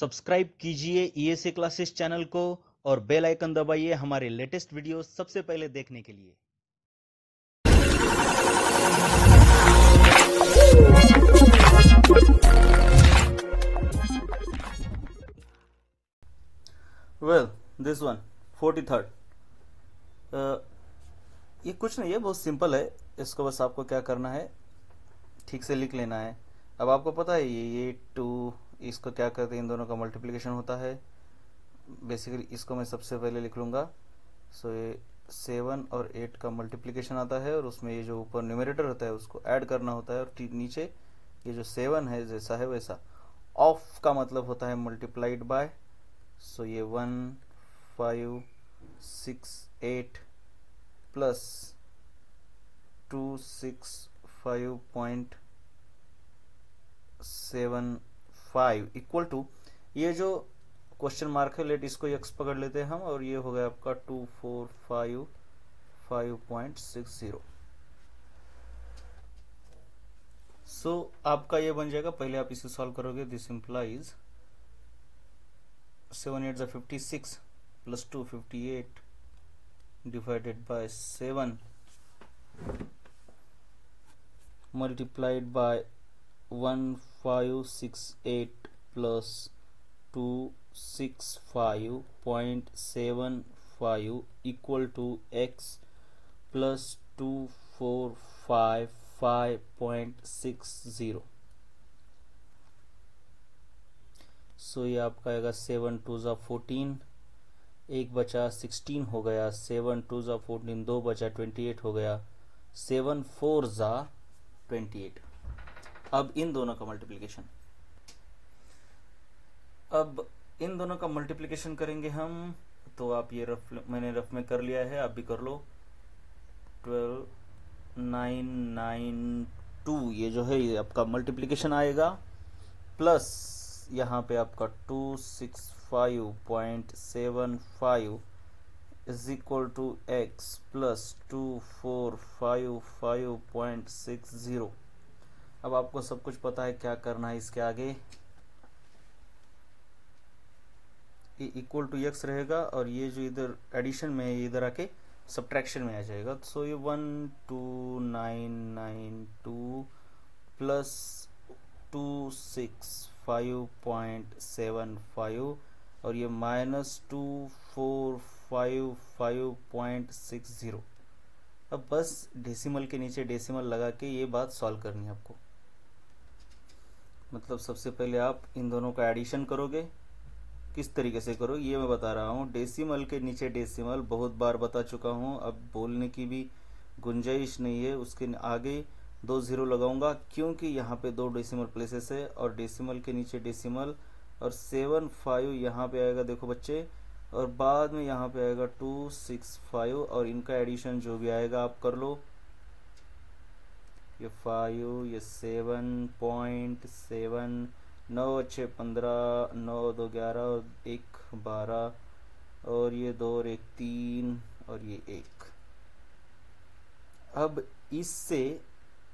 Subscribe कीजिए ESA classes channel को और बेल आइकन दबाइए हमारे लेटेस्ट वीडियो सबसे पहले देखने के लिए। Well this one forty third ये कुछ नहीं है बहुत सिंपल है। इसको बस आपको क्या करना है, ठीक से लिख लेना है। अब आपको पता है ये ये टू इसको क्या करते हैं, इन दोनों का मल्टीप्लिकेशन होता है। बेसिकली इसको मैं सबसे पहले लिख लूँगा। सो ये सेवन और एट का मल्टीप्लिकेशन आता है और उसमें ये जो ऊपर न्यूमरेटर होता है, उसको ऐड करना होता है और नीचे ये जो सेवन है, जैसा है वैसा। ऑफ़ का मतलब होता है मल्टीप्लाइड बाय सो ये one five six eight plus two six five point seven five equal to ये जो क्वेश्चन मार्क है लेट इसको एक्स पकड़ लेते हैं हम, और ये हो गया आपका two four five five point six zero so आपका ये बन जाएगा, पहले आप इसे सॉल्व करोगे this implies seven eight fifty six plus two fifty eight divided by seven multiplied by 1568 plus 265.75 equal to x plus 2455.60 so ये आपका आएगा सेवन टू ज़ा फोर्टीन एक बचा सिक्सटीन हो गया सेवन टू ज़ा फोर्टीन दो बचा ट्वेंटी एट हो गया सेवन फोर ज़ा ट्वेंटी एट अब इन दोनों का मल्टीप्लीकेशन अब इन दोनों का मल्टीप्लीकेशन करेंगे हम तो आप ये रफ मैंने रफ में कर लिया है, आप भी कर लो. ट्वेल्व नाइन नाइन टू ये जो है, ये आपका मल्टीप्लीकेशन आएगा. प्लस यहाँ पे आपका two six five point seven five is equal to x plus two four five five point six zero अब आपको सब कुछ पता है क्या करना है इसके आगे। ये इक्वल टू एक्स रहेगा और ये जो इधर एडिशन में है इधर आके सब्ट्रैक्शन में आ जाएगा। सो ये one two nine nine two plus two six five point seven five और ये minus two four five five point six zero अब बस डेसिमल के नीचे डेसिमल लगा के ये बात सॉल्व करनी है आपको। मतलब सबसे पहले आप इन दोनों का एडिशन करोगे। किस तरीके से करो ये मैं बता रहा हूँ। डेसिमल के नीचे डेसिमल बहुत बार बता चुका हूँ। अब बोलने की भी गुंजाइश नहीं है। उसके आगे दो ज़ीरो लगाऊँगा, क्योंकि यहाँ पे दो डेसिमल प्लेसेस है और डेसिमल के नीचे डेसिमल और सेवन फाइव यहाँ पे आएगा, देखो बच्चे। और बाद में यहाँ पे आएगा टू सिक्स फाइव और इनका एडिशन जो भी आएगा आप कर लो। ये फाइव ये सेवन पॉइंट सेवन नौ छः पंद्रह, नौ दो ग्यारह और एक बारह, और ये दो और एक तीन, और ये एक। अब इससे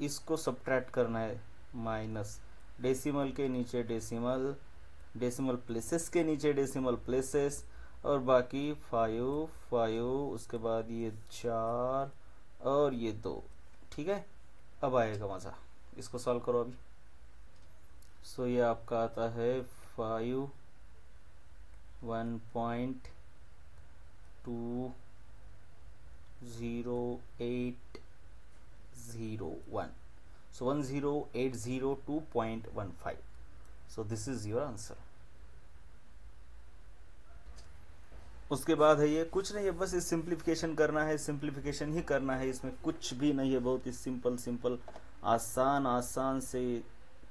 इसको सब्ट्रैक्ट करना है माइनस डेसिमल के नीचे डेसिमल डेसिमल प्लेसेस के नीचे डेसिमल प्लेसेस और बाकी फाइव फाइव उसके बाद ये चार, और ये दो। ठीक है? अब आएगा मज़ा? इसको सॉल्व करो अभी। सो so, ये आपका आता है five one point two zero eight zero one so one zero eight zero two point one five so this is your answer उसके बाद है ये, कुछ नहीं है, बस इस सिंप्लीफिकेशन करना है सिंप्लीफिकेशन ही करना है, इसमें कुछ भी नहीं है, बहुत ही सिंपल सिंपल आसान आसान से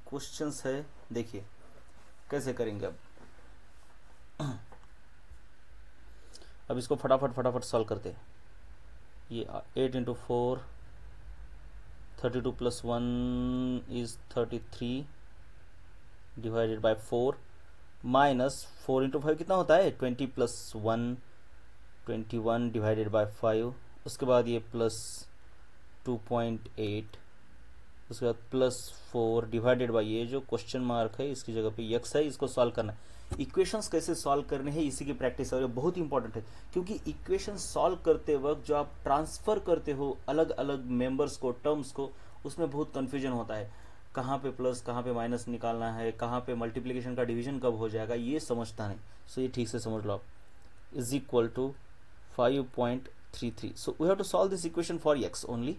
क्वेश्चंस है। देखिए, कैसे करेंगे अब? अब इसको फटाफट फटाफट सॉल्व करते हैं। ये eight into four thirty two plus one is thirty three divided by four minus four into five कितना होता है? Twenty plus one, twenty one divided by five, उसके बाद ये प्लस टू पॉइंट एट, उसके बाद प्लस फोर डिवाइडेड बाई ये जो क्वेश्चन मार्क है, इसकी जगह पे यक्स है, इसको सॉल्व करना है। इक्वेशंस कैसे सॉल्व करने हैं, इसी की प्रैक्टिस है और बहुत इंपॉर्टेंट है, क्योंकि इक्वेशन सॉल्व करते वक्त जो आप ट्रांसफ़र करते हो अलग अलग मेंबर्स को, टर्म्स को, उसमें बहुत कंफ्यूजन होता है। कहाँ पे प्लस कहाँ पे माइनस निकालना है कहाँ पे मल्टीप्लीकेशन का डिवीज़न कब हो जाएगा ये समझता नहीं। सो ये ठीक से समझ लो आप। Is equal to five point three three so we have to solve this equation for x only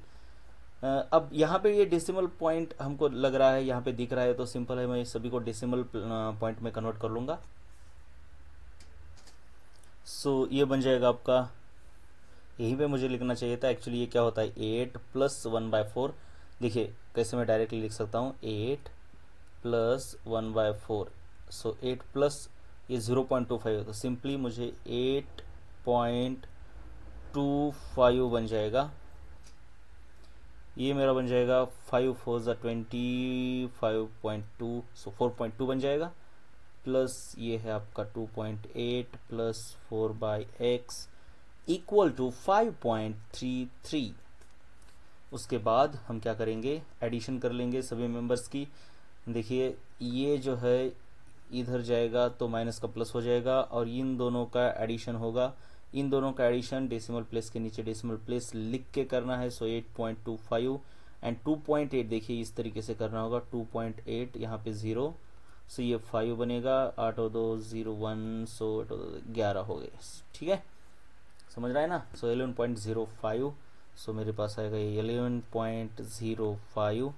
अब यहाँ पे ये डेसिमल पॉइंट हमको लग रहा है यहाँ पे दिख रहा है तो सिंपल है मैं सभी को डेसिमल पॉइंट में कन्वर्ट कर लूँगा। सो so, ये बन जाएगा आपका। यहीं पे मुझे लिखना चाहिए था एक्चुअली ये क्या होता है eight plus one by four देखिए, कैसे मैं डायरेक्टली लिख सकता हूँ? Eight plus one by four so eight plus ये ज़ीरो पॉइंट टू फाइव तो सिंपली मुझे एट पॉइंट टू फाइव बन जाएगा। ये मेरा बन जाएगा फाइव फोर ज़ा twenty five point two so four point two बन जाएगा। प्लस ये है आपका two point eight plus four by x equal to five point three three उसके बाद हम क्या करेंगे? एडिशन कर लेंगे सभी मेंबर्स की। देखिए, ये जो है, इधर जाएगा तो माइनस का प्लस हो जाएगा और इन दोनों का एडिशन होगा। इन दोनों का एडिशन डेसिमल प्लेस के नीचे डेसिमल प्लेस लिख के करना है so eight point two five and two point eight देखिए, इस तरीके से करना होगा। टू पॉइंट एट यहाँ पे ज़ीरो सो ये फाइव बनेगा। आठ दो ज़ीरो वन सो ग्यारह हो गए। ठीक है? समझ रहा है ना? So eleven point zero five so मेरे पास आएगा ये eleven point zero five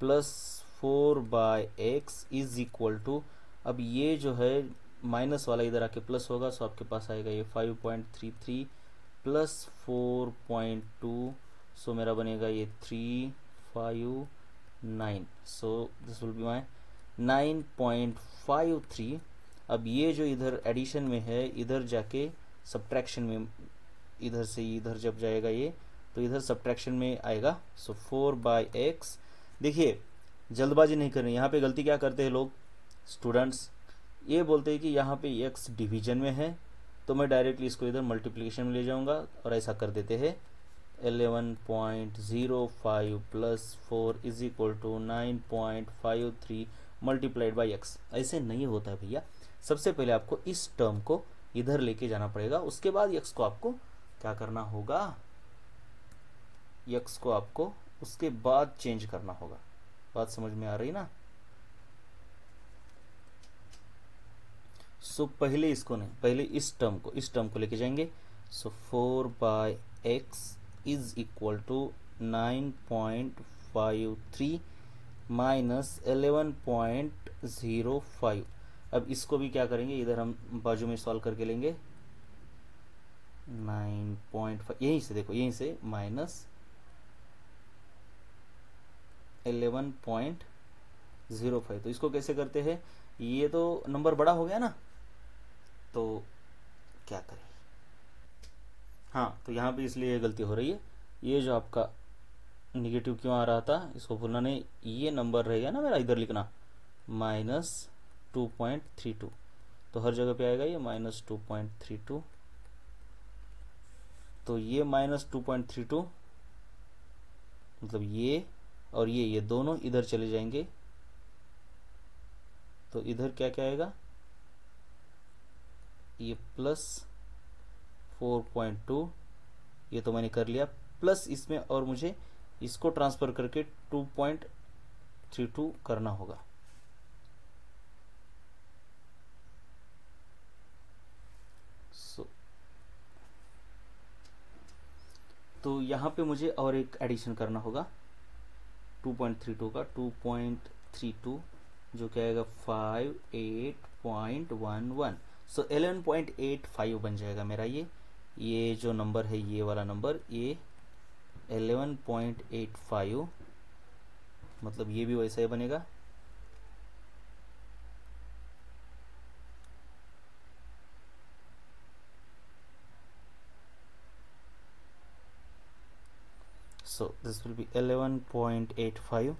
plus four by x is equal to अब ये जो है माइनस वाला इधर आके प्लस होगा, सो आपके पास आएगा ये five point three three plus four point two so मेरा बनेगा ये three five nine so this will be my nine point five three अब ये जो इधर एडिशन में है, इधर जाके सब्ट्रैक्शन में, इधर से इधर जब जाएगा ये तो इधर सब्ट्रैक्शन में आएगा। सो फोर बाई एक्स देखिए, जल्दबाजी नहीं करनी। यहाँ पे गलती क्या करते हैं लोग? स्टूडेंट्स ये बोलते हैं कि यहाँ पे एक्स डिवीज़न में है तो मैं डायरेक्टली इसको इधर मल्टीप्लिकेशन में ले जाऊँगा और ऐसा कर देते हैं। Eleven point zero five plus four is equal to nine point five three multiplied by x ऐसे नहीं होता भैया। सबसे पहले आपको इस टर्म को इधर लेके जाना पड़ेगा। उसके बाद एक्स को आपको क्या करना होगा? एक्स को आपको उसके बाद चेंज करना होगा। बात समझ में आ रही ना? सो so, पहले इसको नहीं पहले इस टर्म को इस टर्म को लेके जाएँगे। So four by x is equal to nine point five three minus eleven point zero five अब इसको भी क्या करेंगे? इधर हम बाजू में सॉल्व करके लेंगे। नाइन पॉइंट फाइव यहीं से देखो यहीं से minus eleven point zero five. तो इसको कैसे करते हैं? ये तो नंबर बड़ा हो गया ना? तो क्या करें? हाँ तो यहाँ पे इसलिए गलती हो रही है। ये जो आपका निगेटिव क्यों आ रहा था, इसको भूलना नहीं। ये नंबर रहेगा ना मेरा, इधर लिखना। Minus two point three two. तो हर जगह पे आएगा ये, minus two point three two. तो ये minus two point three two मतलब ये और ये ये दोनों इधर चले जाएँगे। तो इधर क्या क्या आएगा? ये प्लस फोर पॉइंट टू ये तो मैंने कर लिया। प्लस इसमें और मुझे इसको ट्रांसफ़र करके टू पॉइंट थ्री टू करना होगा। सो तो यहाँ पे मुझे और एक एडिशन करना होगा। 2.32 का 2.32 जो क्या आएगा five eight point one one so eleven point eight five बन जाएगा मेरा ये। ये जो नंबर है, ये वाला नंबर ये एलेवन पॉइंट एट फाइव मतलब ये भी वैसा ही बनेगा। So this will be eleven point eight five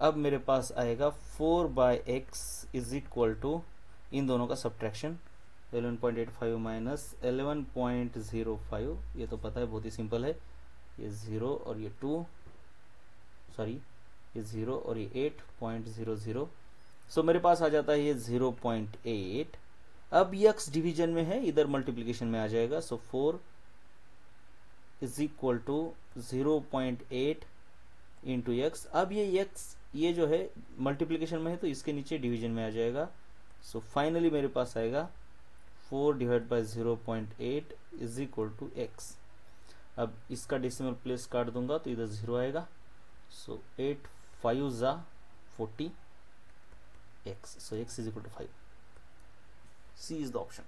अब मेरे पास आएगा four by x is equal to इन दोनों का सब्ट्रैक्शन 11.85 माइनस 11.05 ये तो पता है, बहुत ही सिंपल है। ये ज़ीरो और ये टू सॉरी ये ज़ीरो और ये eight point zero zero so मेरे पास आ जाता है ये ज़ीरो पॉइंट एट अब यक्स डिवीज़न में है, इधर मल्टीप्लीकेशन में आ जाएगा। So four is equal to zero point eight into x अब ये एक्स ये जो है मल्टीप्लीकेशन में है तो इसके नीचे डिवीज़न में आ जाएगा। सो so फाइनली मेरे पास आएगा four divide by zero point eight is equal to x अब इसका डेसिमल प्लेस काट दूँगा तो इधर ज़ीरो आएगा। सो एट फाइव ज़ा forty x. So, x is equal to 5 c is the option.